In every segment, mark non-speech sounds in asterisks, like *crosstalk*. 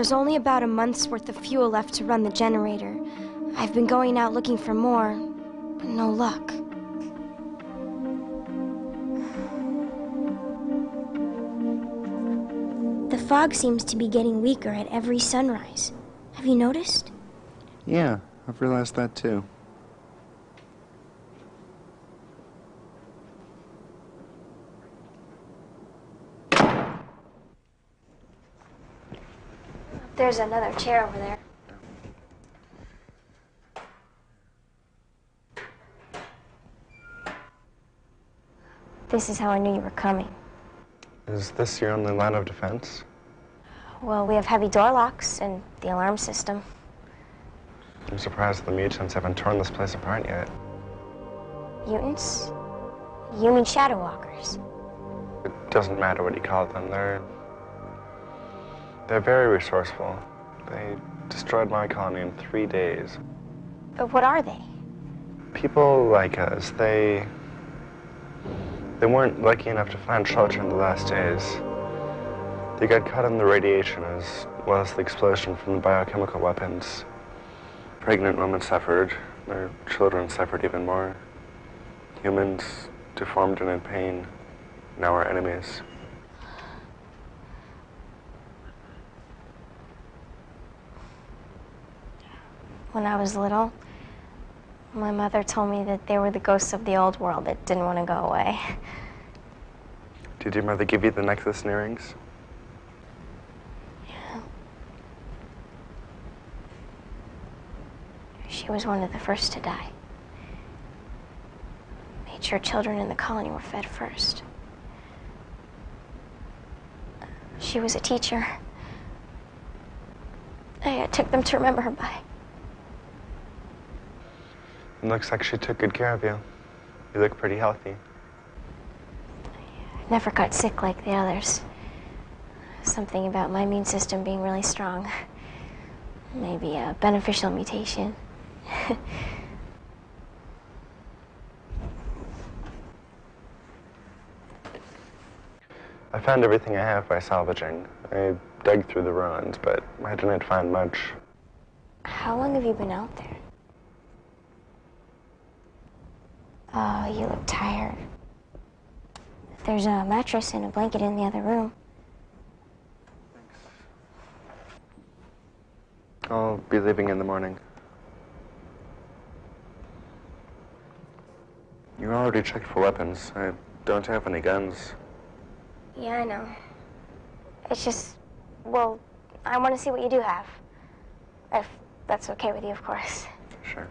There's only about a month's worth of fuel left to run the generator. I've been going out looking for more, but no luck. The fog seems to be getting weaker at every sunrise. Have you noticed? Yeah, I've realized that too. There's another chair over there. This is how I knew you were coming. Is this your only line of defense? Well, we have heavy door locks and the alarm system. I'm surprised the mutants haven't torn this place apart yet. Mutants? You mean shadow walkers? It doesn't matter what you call them. They're they're very resourceful. They destroyed my colony in three days. But what are they? People like us, they they weren't lucky enough to find shelter in the last days. They got caught in the radiation as well as the explosion from the biochemical weapons. Pregnant women suffered. Their children suffered even more. Humans, deformed and in pain, now are enemies. When I was little, my mother told me that they were the ghosts of the old world that didn't want to go away. Did your mother give you the necklace and earrings? Yeah. She was one of the first to die. Made sure children in the colony were fed first. She was a teacher. I took them to remember her by. Looks like she took good care of you. You look pretty healthy. I never got sick like the others. Something about my immune system being really strong. Maybe a beneficial mutation. *laughs* I found everything I have by salvaging. I dug through the ruins, but I didn't find much. How long have you been out there? Oh, you look tired. There's a mattress and a blanket in the other room. I'll be leaving in the morning. You already checked for weapons. I don't have any guns. Yeah, I know. It's just, well, I want to see what you do have. If that's okay with you, of course. Sure.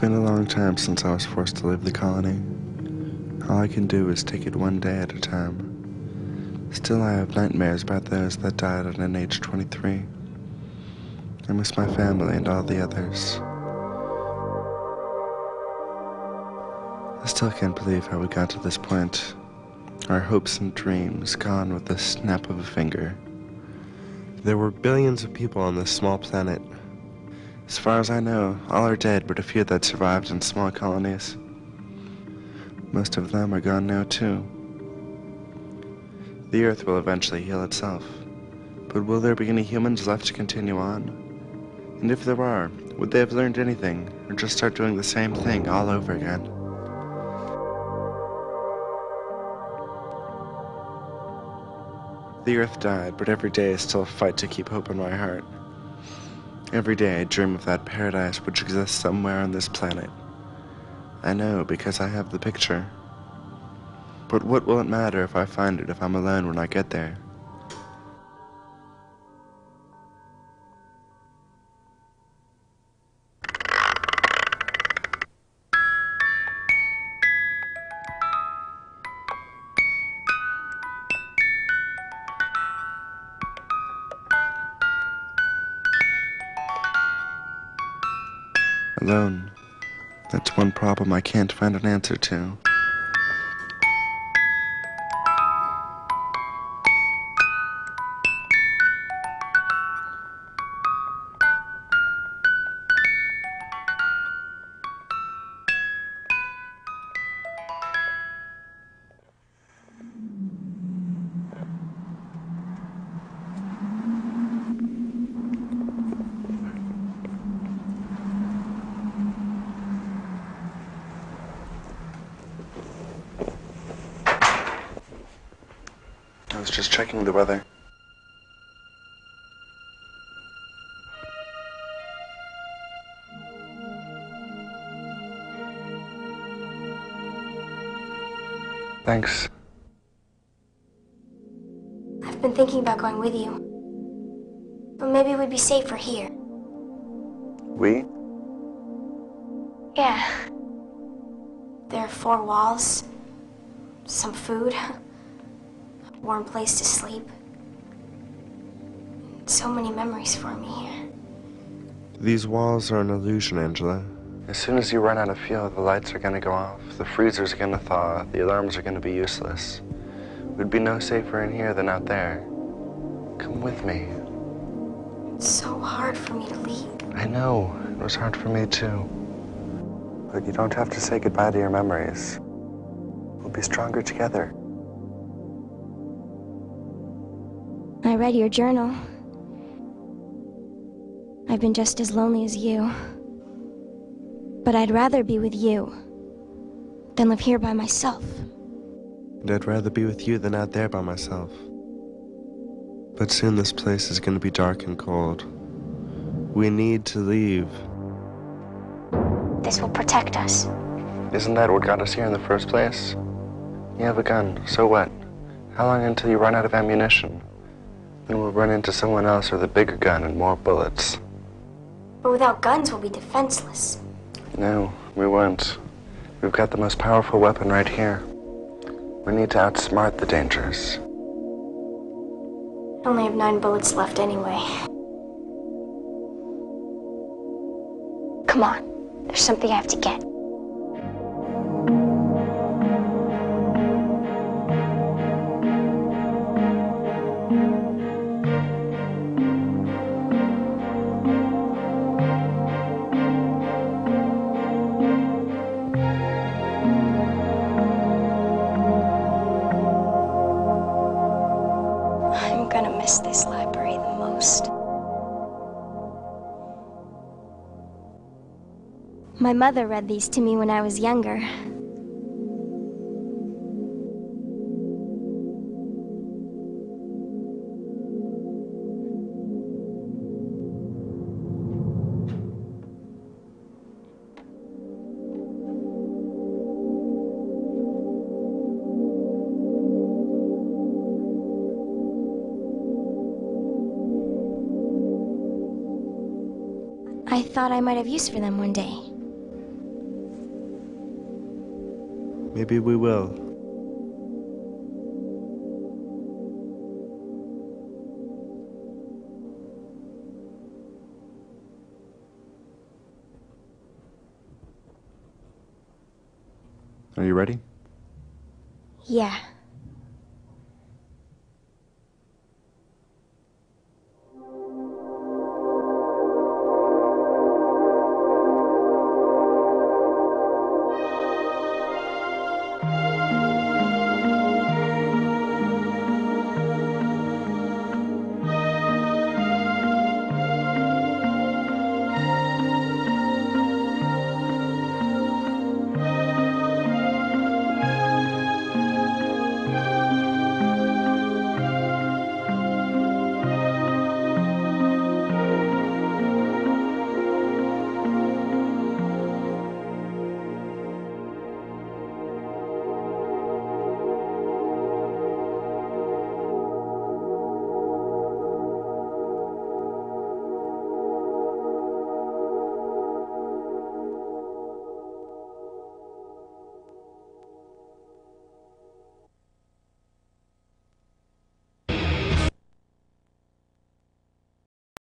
Been a long time since I was forced to leave the colony. All I can do is take it one day at a time. Still, I have nightmares about those that died at an age 23. I miss my family and all the others. I still can't believe how we got to this point. Our hopes and dreams gone with the snap of a finger. There were billions of people on this small planet. As far as I know, all are dead but a few that survived in small colonies. Most of them are gone now, too. The Earth will eventually heal itself. But will there be any humans left to continue on? And if there are, would they have learned anything, or just start doing the same thing all over again? The Earth died, but every day is still a fight to keep hope in my heart. Every day I dream of that paradise which exists somewhere on this planet. I know because I have the picture. But what will it matter if I find it if I'm alone when I get there? Alone. That's one problem I can't find an answer to. Just checking the weather. Thanks. I've been thinking about going with you. But maybe we'd be safer here. We? Yeah. There are four walls, some food, warm place to sleep. So many memories for me here. These walls are an illusion, Angela. As soon as you run out of fuel, the lights are gonna go off, the freezer's gonna thaw, the alarms are gonna be useless. We'd be no safer in here than out there. Come with me. It's so hard for me to leave. I know. It was hard for me too. But you don't have to say goodbye to your memories. We'll be stronger together. I read your journal. I've been just as lonely as you. But I'd rather be with you than live here by myself. And I'd rather be with you than out there by myself. But soon this place is gonna be dark and cold. We need to leave. This will protect us. Isn't that what got us here in the first place? You have a gun, so what? How long until you run out of ammunition? Then we'll run into someone else with a bigger gun and more bullets. But without guns, we'll be defenseless. No, we won't. We've got the most powerful weapon right here. We need to outsmart the dangers. I only have nine bullets left anyway. Come on. There's something I have to get. My mother read these to me when I was younger. I thought I might have use for them one day. Maybe we will. Are you ready? Yeah.